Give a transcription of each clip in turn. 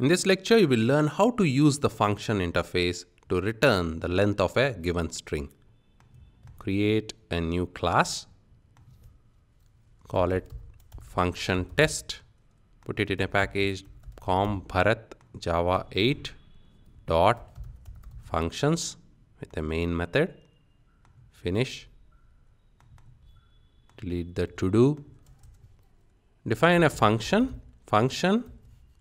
In this lecture, you will learn how to use the function interface to return the length of a given string. Create a new class, call it function test, put it in a package. Com bharath java 8 dot functions with a main method, finish, delete the to do, define a function, function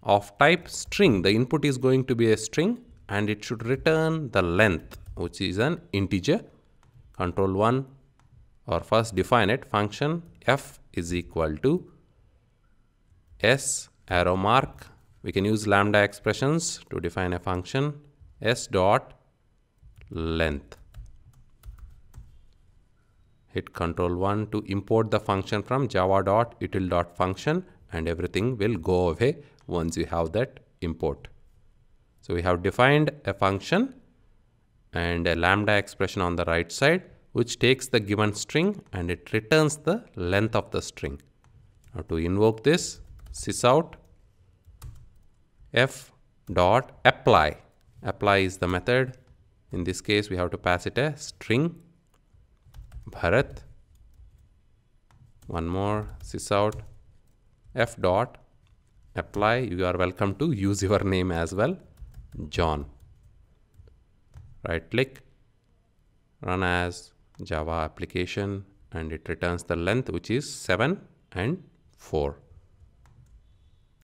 of type string. The input is going to be a string and it should return the length which is an integer. Control 1 or first define it function f is equal to s arrow mark. We can use lambda expressions to define a function s dot length. Hit control 1 to import the function from java and everything will go away once you have that import. So we have defined a function and a lambda expression on the right side which takes the given string and it returns the length of the string. Now to invoke this sysout f dot apply. Apply is the method. In this case we have to pass it a string Bharath. One more sysout f dot apply. You are welcome to use your name as well. John. Right click run as Java application and it returns the length which is 7 and 4